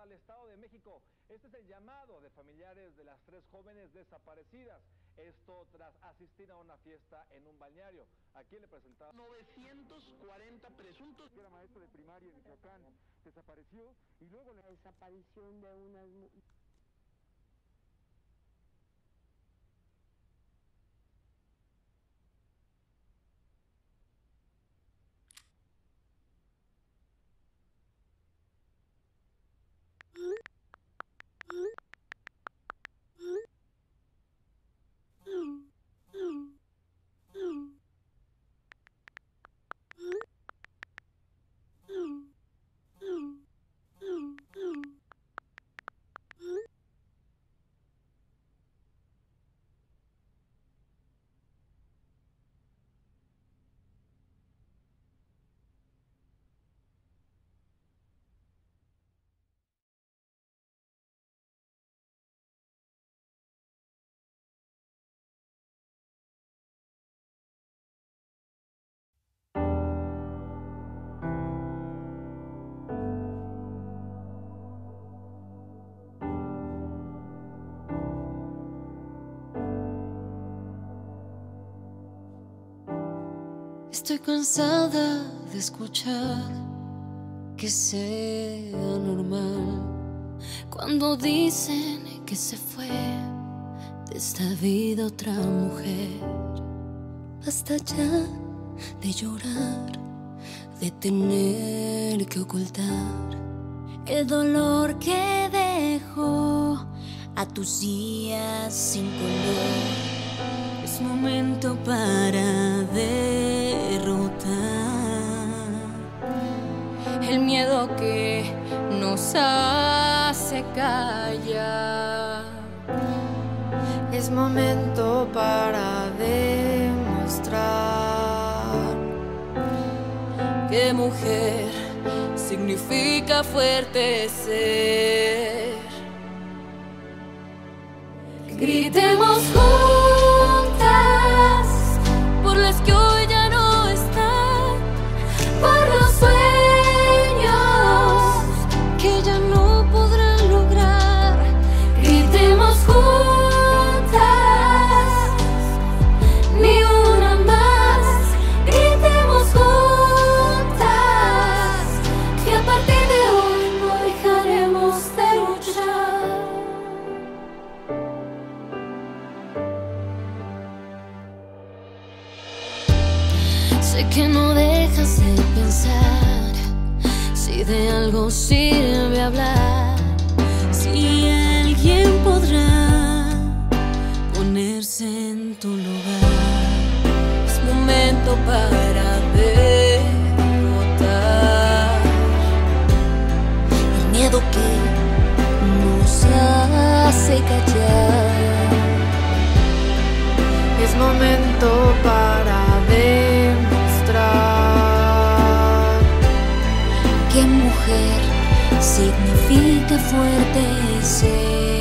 al Estado de México. Este es el llamado de familiares de las tres jóvenes desaparecidas. Esto tras asistir a una fiesta en un balneario. Aquí le presentaba 940 presuntos. Era maestro de primaria en Michoacán, desapareció y luego la desaparición de unas Estoy cansada de escuchar que sea normal cuando dicen que se fue de esta vida otra mujer. Basta ya de llorar, de tener que ocultar el dolor que dejó a tus días sin color. Es momento para derrotar el miedo que nos hace callar. Es momento para demostrar que mujer significa fuerte ser. Gritemos juntas Sé que no dejas de pensar si de algo sirve hablar, si alguien podrá ponerse en tu lugar. Es momento para significa fuerte ser.